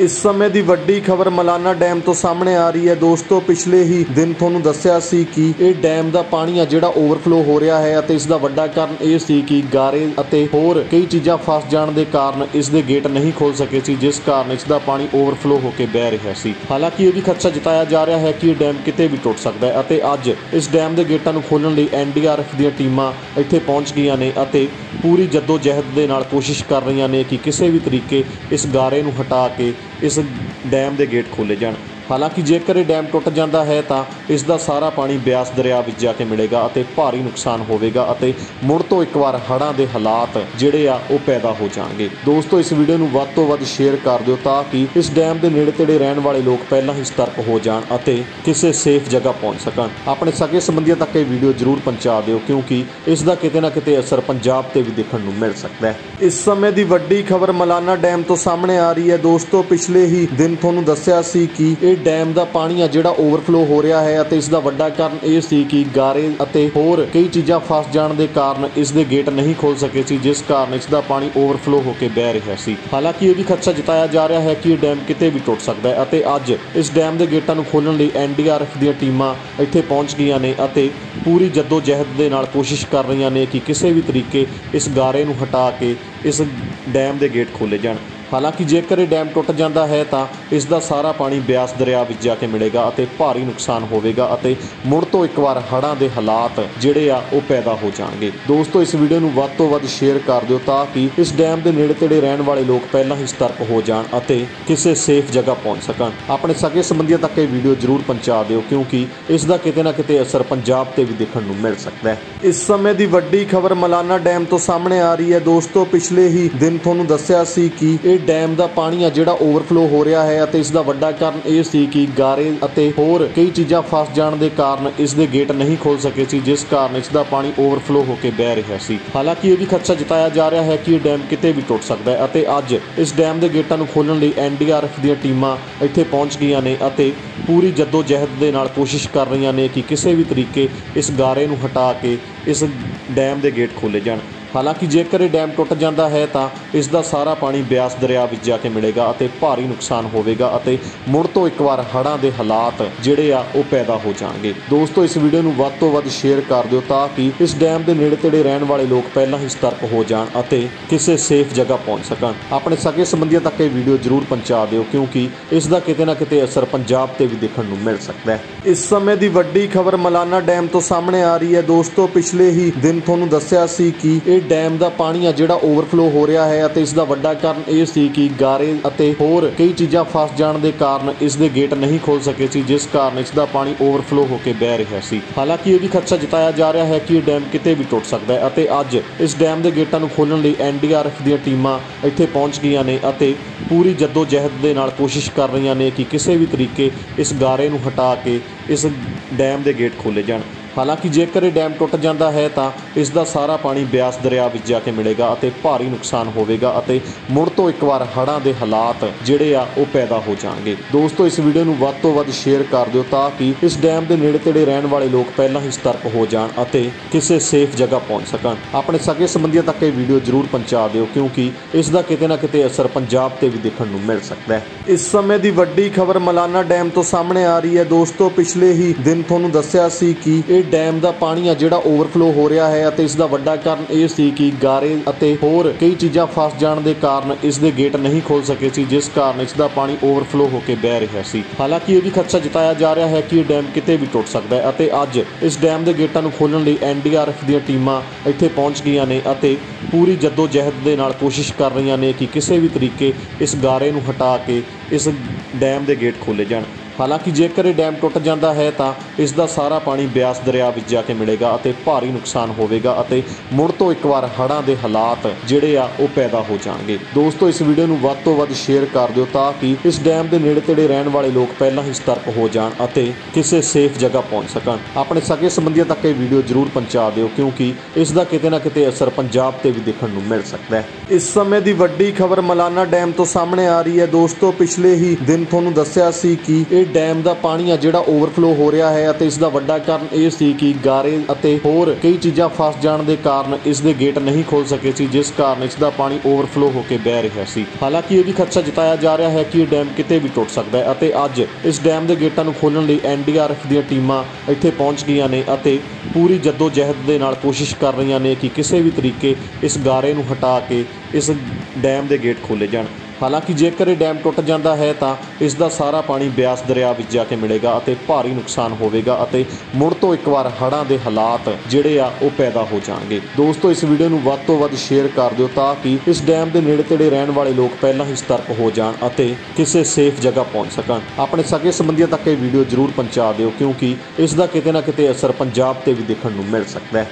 ਇਸ ਸਮੇਂ ਦੀ ਵੱਡੀ ਖਬਰ ਮਲਾਨਾ ਡੈਮ ਤੋਂ ਸਾਹਮਣੇ ਆ ਰਹੀ ਹੈ। ਦੋਸਤੋ, ਪਿਛਲੇ ਹੀ ਦਿਨ ਤੁਹਾਨੂੰ ਦੱਸਿਆ ਸੀ ਕਿ ਇਹ ਡੈਮ ਦਾ ਪਾਣੀ ਆ ਜਿਹੜਾ ਓਵਰਫਲੋ ਹੋ ਰਿਹਾ ਹੈ ਅਤੇ ਇਸ ਦਾ ਵੱਡਾ ਕਾਰਨ ਇਹ ਸੀ ਕਿ ਗਾਰੇ ਅਤੇ ਹੋਰ ਕਈ ਚੀਜ਼ਾਂ ਫਸ ਜਾਣ ਦੇ ਕਾਰਨ ਇਸ ਦੇ ਗੇਟ ਨਹੀਂ ਖੋਲ ਸਕੇ ਸੀ, ਜਿਸ ਕਾਰਨ ਇਸ ਦਾ ਪਾਣੀ ਓਵਰਫਲੋ ਹੋ ਕੇ ਬਹਿ ਰਿਹਾ ਸੀ। ਹਾਲਾਂਕਿ ਇਹ ਵੀ ਖਦਸ਼ਾ ਜਤਾਇਆ ਜਾ ਰਿਹਾ ਹੈ ਕਿ ਇਹ ਡੈਮ ਕਿਤੇ ਵੀ ਟੁੱਟ ਸਕਦਾ ਹੈ ਅਤੇ ਅੱਜ ਇਸ ਡੈਮ ਦੇ ਗੇਟਾਂ ਨੂੰ ਖੋਲਣ ਲਈ ਐਨਡੀਆਰਐਫ ਦੀਆਂ ਟੀਮਾਂ ਇੱਥੇ ਪਹੁੰਚ ਗਈਆਂ ਨੇ ਅਤੇ ਪੂਰੀ ਜਹਿਦ ਦੇ ਨਾਲ ਕੋਸ਼ਿਸ਼ ਕਰ ਰਹੀਆਂ ਨੇ ਕਿ ਕਿਸੇ ਵੀ ਤਰੀਕੇ ਇਸ ਗਾਰੇ ਨੂੰ ਹਟਾ ਕੇ ਇਸ ਡੈਮ ਦੇ ਗੇਟ ਖੋਲੇ ਜਾਣ। ਹਾਲਾਂਕਿ ਜੇਕਰ ਇਹ ਡੈਮ ਟੁੱਟ ਜਾਂਦਾ ਹੈ ਤਾਂ ਇਸ ਦਾ ਸਾਰਾ ਪਾਣੀ ਬਿਆਸ ਦਰਿਆ ਵਿੱਚ ਜਾ ਕੇ ਮਿਲੇਗਾ ਅਤੇ ਭਾਰੀ ਨੁਕਸਾਨ ਹੋਵੇਗਾ ਅਤੇ ਮੁੜ ਤੋਂ ਇੱਕ ਵਾਰ ਹੜ੍ਹਾਂ ਦੇ ਹਾਲਾਤ ਜਿਹੜੇ ਆ ਉਹ ਪੈਦਾ ਹੋ ਜਾਣਗੇ। ਦੋਸਤੋ, ਇਸ ਵੀਡੀਓ ਨੂੰ ਵੱਧ ਤੋਂ ਵੱਧ ਸ਼ੇਅਰ ਕਰ ਦਿਓ ਤਾਂ ਕਿ ਇਸ ਡੈਮ ਦੇ ਨੇੜੇ ਤੇੜੇ ਰਹਿਣ ਵਾਲੇ ਲੋਕ ਪਹਿਲਾਂ ਹੀ ਸਤਰਕ ਹੋ ਜਾਣ ਅਤੇ ਕਿਸੇ ਸੇਫ ਜਗ੍ਹਾ ਪਹੁੰਚ ਸਕਣ। ਆਪਣੇ ਸਕੇ ਸੰਬੰਧੀਆਂ ਤੱਕ ਇਹ ਵੀਡੀਓ ਜ਼ਰੂਰ ਪਹੁੰਚਾ ਦਿਓ ਕਿਉਂਕਿ ਇਸ ਦਾ ਕਿਤੇ ਨਾ ਕਿਤੇ ਅਸਰ ਪੰਜਾਬ ਤੇ ਵੀ ਦੇਖਣ ਨੂੰ ਮਿਲ ਸਕਦਾ ਹੈ। ਇਸ ਸਮੇਂ ਦੀ ਵੱਡੀ ਖਬਰ ਮਲਾਨਾ ਡੈਮ ਤੋਂ ਸਾਹਮਣੇ ਆ ਰਹੀ ਹੈ। ਦੋਸਤੋ, ਪਿਛਲੇ ਹੀ ਦਿਨ ਤੁਹਾਨੂੰ ਦੱਸਿਆ ਸੀ ਕਿ ਇਹ ਡੈਮ ਦਾ ਪਾਣੀ ਆ ਜਿਹੜਾ ਓਵਰਫਲੋ ਹੋ ਰਿਹਾ ਹੈ ਅਤੇ ਇਸ ਦਾ ਵੱਡਾ ਕਾਰਨ ਇਹ ਸੀ ਕਿ ਗਾਰੇ ਅਤੇ ਹੋਰ ਕਈ ਚੀਜ਼ਾਂ ਫਸ ਜਾਣ ਦੇ ਕਾਰਨ ਇਸ ਦੇ ਗੇਟ ਨਹੀਂ ਖੋਲ ਸਕੇ ਸੀ, ਜਿਸ ਕਾਰਨ ਇਸ ਦਾ ਪਾਣੀ ਓਵਰਫਲੋ ਹੋ ਕੇ ਬਹਿ ਰਿਹਾ ਸੀ। ਹਾਲਾਂਕਿ ਇਹ ਵੀ ਖਦਸ਼ਾ ਜਤਾਇਆ ਜਾ ਰਿਹਾ ਹੈ ਕਿ ਇਹ ਡੈਮ ਕਿਤੇ ਵੀ ਟੁੱਟ ਸਕਦਾ ਹੈ ਅਤੇ ਅੱਜ ਇਸ ਡੈਮ ਦੇ ਗੇਟਾਂ ਨੂੰ ਖੋਲਣ ਲਈ ਐਨਡੀਆਰਐਫ ਦੀਆਂ ਟੀਮਾਂ ਇੱਥੇ ਪਹੁੰਚ ਗਈਆਂ ਨੇ ਅਤੇ ਪੂਰੀ ਜਹਿਦ ਦੇ ਨਾਲ ਕੋਸ਼ਿਸ਼ ਕਰ ਰਹੀਆਂ ਨੇ ਕਿ ਕਿਸੇ ਵੀ ਤਰੀਕੇ ਇਸ ਗਾਰੇ ਨੂੰ ਹਟਾ ਕੇ ਇਸ ਡੈਮ ਦੇ ਗੇਟ ਖੋਲੇ ਜਾਣ। ਹਾਲਾਂਕਿ ਜੇਕਰ ਇਹ ਡੈਮ ਟੁੱਟ ਜਾਂਦਾ ਹੈ ਤਾਂ ਇਸ ਦਾ ਸਾਰਾ ਪਾਣੀ ਬਿਆਸ ਦਰਿਆ ਵਿੱਚ ਜਾ ਕੇ ਮਿਲੇਗਾ ਅਤੇ ਭਾਰੀ ਨੁਕਸਾਨ ਹੋਵੇਗਾ ਅਤੇ ਮੁੜ ਤੋਂ ਇੱਕ ਵਾਰ ਹੜ੍ਹਾਂ ਦੇ ਹਾਲਾਤ ਜਿਹੜੇ ਆ ਉਹ ਪੈਦਾ ਹੋ ਜਾਣਗੇ। ਦੋਸਤੋ, ਇਸ ਵੀਡੀਓ ਨੂੰ ਵੱਧ ਤੋਂ ਵੱਧ ਸ਼ੇਅਰ ਕਰ ਦਿਓ ਤਾਂ ਕਿ ਇਸ ਡੈਮ ਦੇ ਨੇੜੇ ਤੇੜੇ ਰਹਿਣ ਵਾਲੇ ਲੋਕ ਪਹਿਲਾਂ ਹੀ ਸਤਰਕ ਹੋ ਜਾਣ ਅਤੇ ਕਿਸੇ ਸੇਫ ਜਗ੍ਹਾ ਪਹੁੰਚ ਸਕਣ। ਆਪਣੇ ਸਕੇ ਸੰਬੰਧੀਆਂ ਤੱਕ ਇਹ ਵੀਡੀਓ ਜ਼ਰੂਰ ਪਹੁੰਚਾ ਦਿਓ ਕਿਉਂਕਿ ਇਸ ਦਾ ਕਿਤੇ ਨਾ ਕਿਤੇ ਅਸਰ ਪੰਜਾਬ ਤੇ ਵੀ ਦੇਖਣ ਨੂੰ ਮਿਲ ਸਕਦਾ ਹੈ। ਇਸ ਸਮੇਂ ਦੀ ਵੱਡੀ ਖਬਰ ਮਲਾਨਾ ਡੈਮ ਤੋਂ ਸਾਹਮਣੇ ਆ ਰਹੀ ਹੈ। ਦੋਸਤੋ, ਪਿਛਲੇ ਹੀ ਦਿਨ ਤੁਹਾਨੂੰ ਦੱਸਿਆ ਸੀ ਕਿ ਇਹ ਡੈਮ ਦਾ ਪਾਣੀ ਆ ਜਿਹੜਾ ਓਵਰਫਲੋ ਹੋ ਰਿਹਾ ਹੈ ਅਤੇ ਇਸ ਦਾ ਵੱਡਾ ਕਾਰਨ ਇਹ ਸੀ ਕਿ ਗਾਰੇ ਅਤੇ ਹੋਰ ਕਈ ਚੀਜ਼ਾਂ ਫਸ ਜਾਣ ਦੇ ਕਾਰਨ ਇਸ ਦੇ ਗੇਟ ਨਹੀਂ ਖੋਲ ਸਕੇ ਸੀ, ਜਿਸ ਕਾਰਨ ਇਸ ਦਾ ਪਾਣੀ ਓਵਰਫਲੋ ਹੋ ਕੇ ਬਹਿ ਰਿਹਾ ਸੀ। ਹਾਲਾਂਕਿ ਇਹ ਵੀ ਖਦਸ਼ਾ ਜਤਾਇਆ ਜਾ ਰਿਹਾ ਹੈ ਕਿ ਇਹ ਡੈਮ ਕਿਤੇ ਵੀ ਟੁੱਟ ਸਕਦਾ ਹੈ ਅਤੇ ਅੱਜ ਇਸ ਡੈਮ ਦੇ ਗੇਟਾਂ ਨੂੰ ਖੋਲਣ ਲਈ ਐਨਡੀਆਰਐਫ ਦੀਆਂ ਟੀਮਾਂ ਇੱਥੇ ਪਹੁੰਚ ਗਈਆਂ ਨੇ ਅਤੇ ਪੂਰੀ ਜਹਿਦ ਦੇ ਨਾਲ ਕੋਸ਼ਿਸ਼ ਕਰ ਰਹੀਆਂ ਨੇ ਕਿ ਕਿਸੇ ਵੀ ਤਰੀਕੇ ਇਸ ਗਾਰੇ ਨੂੰ ਹਟਾ ਕੇ ਇਸ ਡੈਮ ਦੇ ਗੇਟ ਖੋਲੇ ਜਾਣ। ਹਾਲਾਂਕਿ ਜੇਕਰ ਇਹ ਡੈਮ ਟੁੱਟ ਜਾਂਦਾ ਹੈ ਤਾਂ ਇਸ ਦਾ ਸਾਰਾ ਪਾਣੀ ਬਿਆਸ ਦਰਿਆ ਵਿੱਚ ਜਾ ਕੇ ਮਿਲੇਗਾ ਅਤੇ ਭਾਰੀ ਨੁਕਸਾਨ ਹੋਵੇਗਾ ਅਤੇ ਮੁੜ ਤੋਂ ਇੱਕ ਵਾਰ ਹੜ੍ਹਾਂ ਦੇ ਹਾਲਾਤ ਜਿਹੜੇ ਆ ਉਹ ਪੈਦਾ ਹੋ ਜਾਣਗੇ। ਦੋਸਤੋ, ਇਸ ਵੀਡੀਓ ਨੂੰ ਵੱਧ ਤੋਂ ਵੱਧ ਸ਼ੇਅਰ ਕਰ ਦਿਓ ਤਾਂ ਕਿ ਇਸ ਡੈਮ ਦੇ ਨੇੜੇ ਤੇੜੇ ਰਹਿਣ ਵਾਲੇ ਲੋਕ ਪਹਿਲਾਂ ਹੀ ਸਤਰਕ ਹੋ ਜਾਣ ਅਤੇ ਕਿਸੇ ਸੇਫ ਜਗ੍ਹਾ ਪਹੁੰਚ ਸਕਣ। ਆਪਣੇ ਸਕੇ ਸੰਬੰਧੀਆਂ ਤੱਕ ਇਹ ਵੀਡੀਓ ਜ਼ਰੂਰ ਪਹੁੰਚਾ ਦਿਓ ਕਿਉਂਕਿ ਇਸ ਦਾ ਕਿਤੇ ਨਾ ਕਿਤੇ ਅਸਰ ਪੰਜਾਬ ਤੇ ਵੀ ਦੇਖਣ ਨੂੰ ਮਿਲ ਸਕਦਾ ਹੈ। ਇਸ ਸਮੇਂ ਦੀ ਵੱਡੀ ਖਬਰ ਮਲਾਨਾ ਡੈਮ ਤੋਂ ਸਾਹਮਣੇ ਆ ਰਹੀ ਹੈ। ਦੋਸਤੋ, ਪਿਛਲੇ ਹੀ ਦਿਨ ਤੁਹਾਨੂੰ ਦੱਸਿਆ ਸੀ ਕਿ ਇਹ ਇਹ ਡੈਮ ਦਾ ਪਾਣੀ ਆ ਜਿਹੜਾ ਓਵਰਫਲੋ ਹੋ ਰਿਹਾ ਹੈ ਅਤੇ ਇਸ ਦਾ ਵੱਡਾ ਕਾਰਨ ਇਹ ਸੀ ਕਿ ਗਾਰੇ ਅਤੇ ਹੋਰ ਕਈ ਚੀਜ਼ਾਂ ਫਸ ਜਾਣ ਦੇ ਕਾਰਨ ਇਸ ਦੇ ਗੇਟ ਨਹੀਂ ਖੋਲ ਸਕੇ ਸੀ, ਜਿਸ ਕਾਰਨ ਇਸ ਦਾ ਪਾਣੀ ਓਵਰਫਲੋ ਹੋ ਕੇ ਬਹਿ ਰਿਹਾ ਸੀ। ਹਾਲਾਂਕਿ ਇਹ ਵੀ ਖਦਸ਼ਾ ਜਤਾਇਆ ਜਾ ਰਿਹਾ ਹੈ ਕਿ ਇਹ ਡੈਮ ਕਿਤੇ ਵੀ ਟੁੱਟ ਸਕਦਾ ਹੈ ਅਤੇ ਅੱਜ ਇਸ ਡੈਮ ਦੇ ਗੇਟਾਂ ਨੂੰ ਖੋਲਣ ਲਈ ਐਨਡੀਆਰਐਫ ਦੀਆਂ ਟੀਮਾਂ ਇੱਥੇ ਪਹੁੰਚ ਗਈਆਂ ਨੇ ਅਤੇ ਪੂਰੀ ਜਹਿਦ ਦੇ ਨਾਲ ਕੋਸ਼ਿਸ਼ ਕਰ ਰਹੀਆਂ ਨੇ ਕਿ ਕਿਸੇ ਵੀ ਤਰੀਕੇ ਇਸ ਗਾਰੇ ਨੂੰ ਹਟਾ ਕੇ ਇਸ ਡੈਮ ਦੇ ਗੇਟ ਖੋਲੇ ਜਾਣ। ਹਾਲਾਂਕਿ ਜੇਕਰ ਇਹ ਡੈਮ ਟੁੱਟ ਜਾਂਦਾ ਹੈ ਤਾਂ ਇਸ ਦਾ ਸਾਰਾ ਪਾਣੀ ਬਿਆਸ ਦਰਿਆ ਵਿੱਚ ਜਾ ਕੇ ਮਿਲੇਗਾ ਅਤੇ ਭਾਰੀ ਨੁਕਸਾਨ ਹੋਵੇਗਾ ਅਤੇ ਮੁੜ ਤੋਂ ਇੱਕ ਵਾਰ ਹੜ੍ਹਾਂ ਦੇ ਹਾਲਾਤ ਜਿਹੜੇ ਆ ਉਹ ਪੈਦਾ ਹੋ ਜਾਣਗੇ। ਦੋਸਤੋ, ਇਸ ਵੀਡੀਓ ਨੂੰ ਵੱਧ ਤੋਂ ਵੱਧ ਸ਼ੇਅਰ ਕਰ ਦਿਓ ਤਾਂ ਕਿ ਇਸ ਡੈਮ ਦੇ ਨੇੜੇ ਤੇੜੇ ਰਹਿਣ ਵਾਲੇ ਲੋਕ ਪਹਿਲਾਂ ਹੀ ਸਤਰਕ ਹੋ ਜਾਣ ਅਤੇ ਕਿਸੇ ਸੇਫ ਜਗ੍ਹਾ ਪਹੁੰਚ ਸਕਣ। ਆਪਣੇ ਸਕੇ ਸੰਬੰਧੀਆਂ ਤੱਕ ਇਹ ਵੀਡੀਓ ਜ਼ਰੂਰ ਪਹੁੰਚਾ ਦਿਓ ਕਿਉਂਕਿ ਇਸ ਦਾ ਕਿਤੇ ਨਾ ਕਿਤੇ ਅਸਰ ਪੰਜਾਬ ਤੇ ਵੀ ਦੇਖਣ ਨੂੰ ਮਿਲ ਸਕਦਾ ਹੈ। ਇਸ ਸਮੇਂ ਦੀ ਵੱਡੀ ਖਬਰ ਮਲਾਨਾ ਡੈਮ ਤੋਂ ਸਾਹਮਣੇ ਆ ਰਹੀ ਹੈ। ਦੋਸਤੋ, ਪਿਛਲੇ ਹੀ ਦਿਨ ਤੁਹਾਨੂੰ ਦੱਸਿਆ ਸੀ ਕਿ ਇਹ ਡੈਮ ਦਾ ਪਾਣੀ ਆ ਜਿਹੜਾ ਓਵਰਫਲੋ ਹੋ ਰਿਹਾ ਹੈ ਅਤੇ ਇਸ ਦਾ ਵੱਡਾ ਕਾਰਨ ਇਹ ਸੀ ਕਿ ਗਾਰੇ ਅਤੇ ਹੋਰ ਕਈ ਚੀਜ਼ਾਂ ਫਸ ਜਾਣ ਦੇ ਕਾਰਨ ਇਸ ਦੇ ਗੇਟ ਨਹੀਂ ਖੋਲ ਸਕੇ ਸੀ, ਜਿਸ ਕਾਰਨ ਇਸ ਦਾ ਪਾਣੀ ਓਵਰਫਲੋ ਹੋ ਕੇ ਬਹਿ ਰਿਹਾ ਸੀ। ਹਾਲਾਂਕਿ ਇਹ ਵੀ ਖਦਸ਼ਾ ਜਤਾਇਆ ਜਾ ਰਿਹਾ ਹੈ ਕਿ ਇਹ ਡੈਮ ਕਿਤੇ ਵੀ ਟੁੱਟ ਸਕਦਾ ਹੈ ਅਤੇ ਅੱਜ ਇਸ ਡੈਮ ਦੇ ਗੇਟਾਂ ਨੂੰ ਖੋਲਣ ਲਈ ਐਨਡੀਆਰਐਫ ਦੀਆਂ ਟੀਮਾਂ ਇੱਥੇ ਪਹੁੰਚ ਗਈਆਂ ਨੇ ਅਤੇ ਪੂਰੀ ਜਹਿਦ ਦੇ ਨਾਲ ਕੋਸ਼ਿਸ਼ ਕਰ ਰਹੀਆਂ ਨੇ ਕਿ ਕਿਸੇ ਵੀ ਤਰੀਕੇ ਇਸ ਗਾਰੇ ਨੂੰ ਹਟਾ ਕੇ ਇਸ ਡੈਮ ਦੇ ਗੇਟ ਖੋਲੇ ਜਾਣ। ਹਾਲਾਂਕਿ ਜੇਕਰ ਇਹ ਡੈਮ ਟੁੱਟ ਜਾਂਦਾ ਹੈ ਤਾਂ ਇਸ ਦਾ ਸਾਰਾ ਪਾਣੀ ਬਿਆਸ ਦਰਿਆ ਵਿੱਚ ਜਾ ਕੇ ਮਿਲੇਗਾ ਅਤੇ ਭਾਰੀ ਨੁਕਸਾਨ ਹੋਵੇਗਾ ਅਤੇ ਮੁੜ ਤੋਂ ਇੱਕ ਵਾਰ ਹੜ੍ਹਾਂ ਦੇ ਹਾਲਾਤ ਜਿਹੜੇ ਆ ਉਹ ਪੈਦਾ ਹੋ ਜਾਣਗੇ। ਦੋਸਤੋ, ਇਸ ਵੀਡੀਓ ਨੂੰ ਵੱਧ ਤੋਂ ਵੱਧ ਸ਼ੇਅਰ ਕਰ ਦਿਓ ਤਾਂ ਕਿ ਇਸ ਡੈਮ ਦੇ ਨੇੜੇ ਤੇੜੇ ਰਹਿਣ ਵਾਲੇ ਲੋਕ ਪਹਿਲਾਂ ਹੀ ਸਤਰਕ ਹੋ ਜਾਣ ਅਤੇ ਕਿਸੇ ਸੇਫ ਜਗ੍ਹਾ ਪਹੁੰਚ ਸਕਣ। ਆਪਣੇ ਸਕੇ ਸੰਬੰਧੀਆਂ ਤੱਕ ਇਹ ਵੀਡੀਓ ਜ਼ਰੂਰ ਪਹੁੰਚਾ ਦਿਓ ਕਿਉਂਕਿ ਇਸ ਦਾ ਕਿਤੇ ਨਾ ਕਿਤੇ ਅਸਰ ਪੰਜਾਬ ਤੇ ਵੀ ਦੇਖਣ ਨੂੰ ਮਿਲ ਸਕਦਾ ਹੈ। ਇਸ ਸਮੇਂ ਦੀ ਵੱਡੀ ਖਬਰ ਮਲਾਨਾ ਡੈਮ ਤੋਂ ਸਾਹਮਣੇ ਆ ਰਹੀ ਹੈ। ਦੋਸਤੋ, ਪਿਛਲੇ ਹੀ ਦਿਨ ਤੁਹਾਨੂੰ ਦੱਸਿਆ ਸੀ ਕਿ ਇਹ ਡੈਮ ਦਾ ਪਾਣੀ ਆ ਜਿਹੜਾ ਓਵਰਫਲੋ ਹੋ ਰਿਹਾ ਹੈ ਅਤੇ ਇਸ ਦਾ ਵੱਡਾ ਕਾਰਨ ਇਹ ਸੀ ਕਿ ਗਾਰੇ ਅਤੇ ਹੋਰ ਕਈ ਚੀਜ਼ਾਂ ਫਸ ਜਾਣ ਦੇ ਕਾਰਨ ਇਸ ਦੇ ਗੇਟ ਨਹੀਂ ਖੋਲ ਸਕੇ ਸੀ, ਜਿਸ ਕਾਰਨ ਇਸ ਦਾ ਪਾਣੀ ਓਵਰਫਲੋ ਹੋ ਕੇ ਬਹਿ ਰਿਹਾ ਸੀ। ਹਾਲਾਂਕਿ ਇਹ ਵੀ ਖਦਸ਼ਾ ਜਤਾਇਆ ਜਾ ਰਿਹਾ ਹੈ ਕਿ ਇਹ ਡੈਮ ਕਿਤੇ ਵੀ ਟੁੱਟ ਸਕਦਾ ਹੈ ਅਤੇ ਅੱਜ ਇਸ ਡੈਮ ਦੇ ਗੇਟਾਂ ਨੂੰ ਖੋਲਣ ਲਈ ਐਨਡੀਆਰਐਫ ਦੀਆਂ ਟੀਮਾਂ ਇੱਥੇ ਪਹੁੰਚ ਗਈਆਂ ਨੇ ਅਤੇ ਪੂਰੀ ਜਹਿਦ ਦੇ ਨਾਲ ਕੋਸ਼ਿਸ਼ ਕਰ ਰਹੀਆਂ ਨੇ ਕਿ ਕਿਸੇ ਵੀ ਤਰੀਕੇ ਇਸ ਗਾਰੇ ਨੂੰ ਹਟਾ ਕੇ ਇਸ ਡੈਮ ਦੇ ਗੇਟ ਖੋਲੇ ਜਾਣ। ਹਾਲਾਂਕਿ ਜੇਕਰ ਇਹ ਡੈਮ ਟੁੱਟ ਜਾਂਦਾ ਹੈ ਤਾਂ ਇਸ ਦਾ ਸਾਰਾ ਪਾਣੀ ਬਿਆਸ ਦਰਿਆ ਵਿੱਚ ਜਾ ਕੇ ਮਿਲੇਗਾ ਅਤੇ ਭਾਰੀ ਨੁਕਸਾਨ ਹੋਵੇਗਾ ਅਤੇ ਮੁੜ ਤੋਂ ਇੱਕ ਵਾਰ ਹੜ੍ਹਾਂ ਦੇ ਹਾਲਾਤ ਜਿਹੜੇ ਆ ਉਹ ਪੈਦਾ ਹੋ ਜਾਣਗੇ। ਦੋਸਤੋ, ਇਸ ਵੀਡੀਓ ਨੂੰ ਵੱਧ ਤੋਂ ਵੱਧ ਸ਼ੇਅਰ ਕਰ ਦਿਓ ਤਾਂ ਕਿ ਇਸ ਡੈਮ ਦੇ ਨੇੜੇ ਤੇੜੇ ਰਹਿਣ ਵਾਲੇ ਲੋਕ ਪਹਿਲਾਂ ਹੀ ਸਤਰਕ ਹੋ ਜਾਣ ਅਤੇ ਕਿਸੇ ਸੇਫ ਜਗ੍ਹਾ ਪਹੁੰਚ ਸਕਣ। ਆਪਣੇ ਸਕੇ ਸੰਬੰਧੀਆਂ ਤੱਕ ਇਹ ਵੀਡੀਓ ਜ਼ਰੂਰ ਪਹੁੰਚਾ ਦਿਓ ਕਿਉਂਕਿ ਇਸ ਦਾ ਕਿਤੇ ਨਾ ਕਿਤੇ ਅਸਰ ਪੰਜਾਬ ਤੇ ਵੀ ਦੇਖਣ ਨੂੰ ਮਿਲ ਸਕਦਾ ਹੈ।